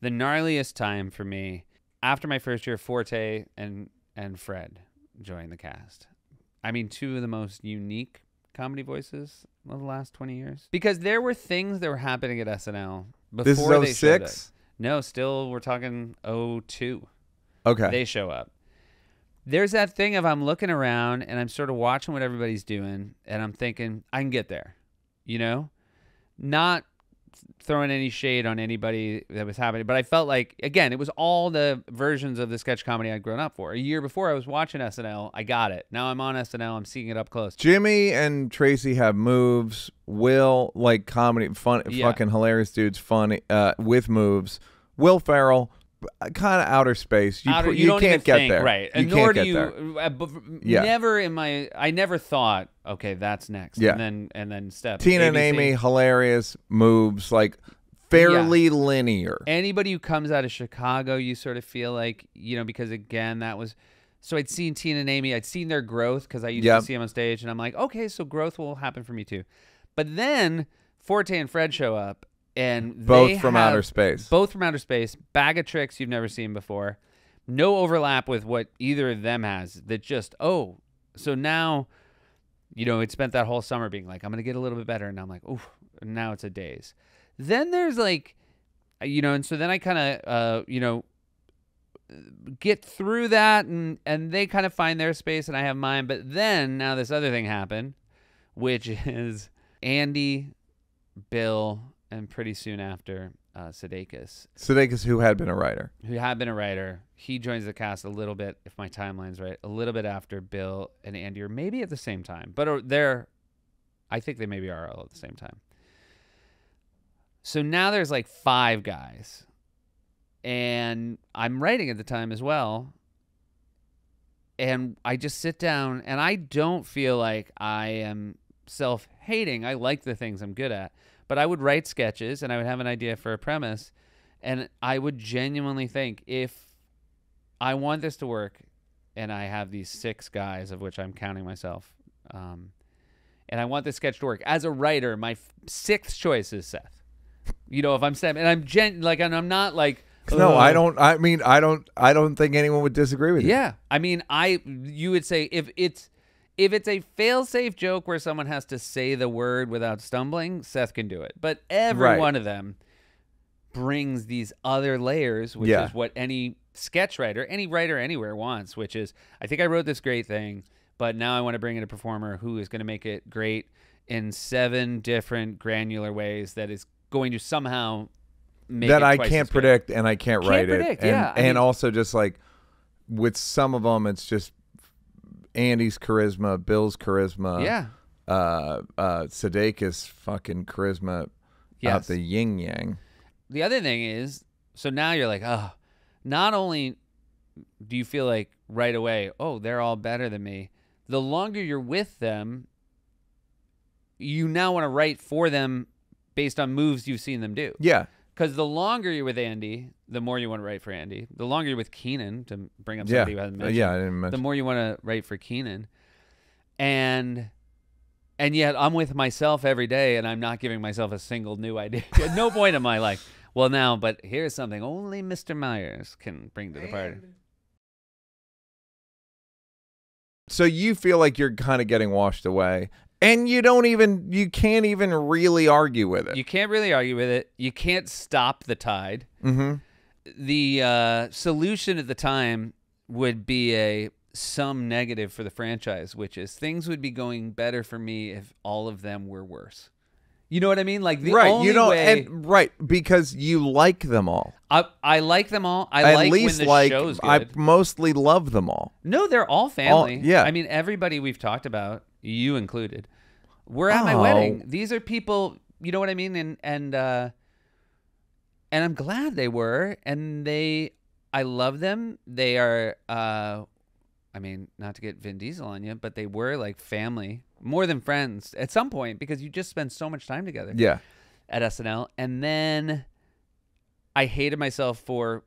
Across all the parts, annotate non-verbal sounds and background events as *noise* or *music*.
the gnarliest time for me after my first year, Forte and and Fred joined the cast. I mean, two of the most unique comedy voices of the last twenty years. Because there were things that were happening at SNL before This they is showed 06? up. No, still we're talking 02 Okay. they show up. There's that thing of I'm looking around and I'm sort of watching what everybody's doing and I'm thinking I can get there, you know, not throwing any shade on anybody that was happening, but I felt like again it was all the versions of the sketch comedy I'd grown up for. A year before I was watching SNL, I got it. Now I'm on SNL, I'm seeing it up close. Jimmy and Tracy have moves. Will like comedy, fun, Yeah. fucking hilarious dudes, funny uh, with moves. Will Ferrell, kind of outer space. You, Outer- you, don't can't even get think, there, right? You and can't nor get do you. there. Uh, Yeah. Never in my, I never thought, okay, that's next. Yeah. And then and then step. Tina and Amy, hilarious moves, like fairly linear. anybody who comes out of Chicago, you sort of feel like, you know, because again, that was. So I'd seen Tina and Amy, I'd seen their growth because I used Yep. to see them on stage, and I'm like, okay, so growth will happen for me too. But then Forte and Fred show up, and Both from outer space. Both from outer space, bag of tricks you've never seen before. No overlap with what either of them has. That just, oh, so now, you know, it spent that whole summer being like, I'm going to get a little bit better. And I'm like, and now it's a daze. Then there's like, uh, you know, and so then I kind of, uh, you know, get through that and and they kind of find their space and I have mine. But then now this other thing happened, which *laughs* is Andy, Bill, and pretty soon after uh, Sudeikis, Sudeikis, who had been a writer. who had been a writer. He joins the cast a little bit, if my timeline's right, a little bit after Bill and Andy, or maybe at the same time. But uh, they're, I think they maybe are all at the same time. So now there's like five guys, and I'm writing at the time as well. And I just sit down, and I don't feel like I am self hating. I like the things I'm good at, but I would write sketches and I would have an idea for a premise, and I would genuinely think if I want this to work, and I have these six guys of which I'm counting myself, um, and I want this sketch to work as a writer, my f- sixth choice is Seth. You know, if I'm Seth, and I'm gen like, and I'm not like. No, I don't. I mean, I don't. I don't think anyone would disagree with you. Yeah, I mean, I you would say if it's if it's a fail-safe joke where someone has to say the word without stumbling, Seth can do it. But every Right. one of them brings these other layers, which Yeah. is what any sketch writer, any writer anywhere wants. Which is, I think I wrote this great thing, but now I want to bring in a performer who is going to make it great in seven different granular ways that is going to somehow make that I can't predict and I can't, Can't write predict, it. And, yeah, I and mean- also just like with some of them, it's just Andy's charisma, Bill's charisma, Yeah. uh, uh, Sudeikis fucking charisma out the yin yang. the other thing is, so now you're like, oh, not only do you feel like right away, oh, they're all better than me. The longer you're with them, you now want to write for them based on moves you've seen them do. Yeah, Because the longer you're with Andy, the more you want to write for Andy. The longer you're with Kenan, to bring up yeah, somebody who hasn't Uh, mentioned, yeah. I didn't mention. the more you want to write for Kenan. And and yet I'm with myself every day and I'm not giving myself a single new idea. *laughs* At no point am I like, well now, but here's something only Mr. Myers can bring to the party. so you feel like you're kind of getting washed away, and you don't even, you can't even really argue with it. You can't really argue with it. You can't stop the tide. mm-hmm. The uh, solution at the time would be a some negative for the franchise, which is things would be going better for me if all of them were worse. You know what I mean? Like the right, only you don't, way and, right, because you like them all. I, I like them all. I At like least when the like show's good. I mostly love them all. No, they're all family. yeah. I mean, everybody we've talked about, you included, we're at my Oh. wedding. These are people, you know what I mean? And and uh and I'm glad they were. And they I love them. They are uh I mean, not to get Vin Diesel on you, but they were like family, more than friends at some point because you just spend so much time together Yeah. at SNL. And then I hated myself for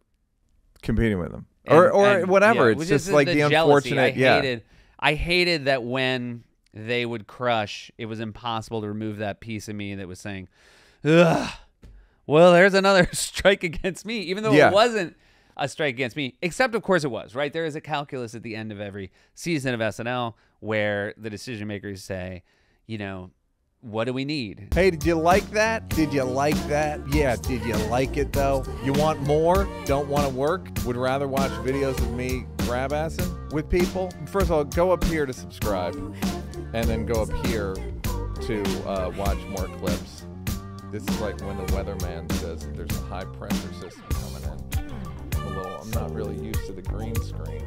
competing with them and- or or and- whatever. yeah, it's just like the, jealousy. unfortunate. I yeah, hated, I hated that when they would crush, it was impossible to remove that piece of me that was saying, "Ugh, well, there's another *laughs* strike against me, even though Yeah. it wasn't a strike against me. Except, of course, it was, right? There is a calculus at the end of every season of SNL where the decision makers say, you know, what do we need? Hey, did you like that? Did you like that? Yeah, did you like it though? You want more? Don't want to work? Would rather watch videos of me grab assing with people? First of all, go up here to subscribe, and then go up here to uh, watch more clips. This is like when the weatherman says there's a high pressure system coming in. I'm not really used to the green screen.